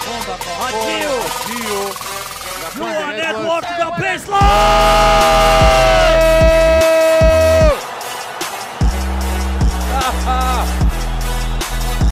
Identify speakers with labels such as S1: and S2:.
S1: Until
S2: you are network
S1: to the baseline!